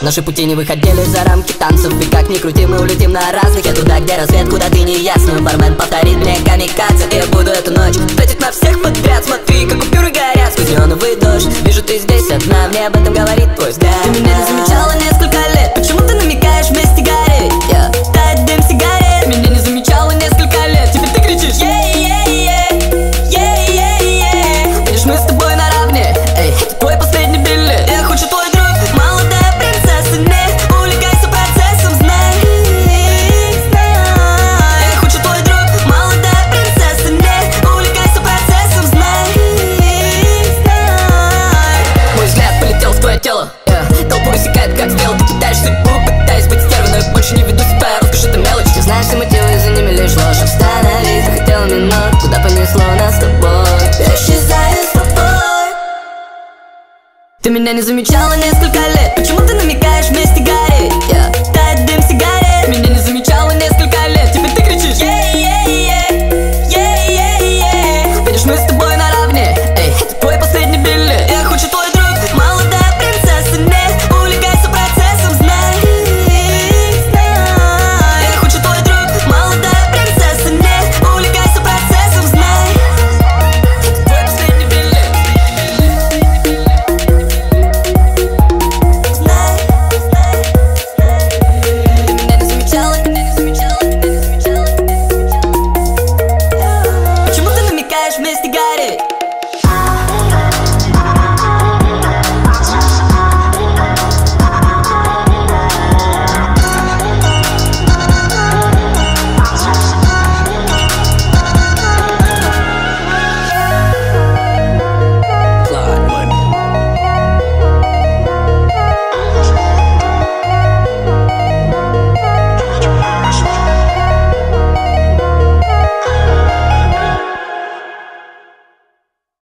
Наши пути не выходили за рамки танцев И как ни крути, мы улетим на разных Я туда, где рассвет, куда ты не ясный Бармен повторит мне камикадзе И я буду эту ночь. Тратить на всех подряд Смотри, как купюры горят. Сквозь неоновый дождь Вижу, ты здесь одна, мне об этом говорит твой взгляд. Ты меня не замечала несколько Ты меня не замечала несколько лет Почему ты намекаешь вместе гореть? it.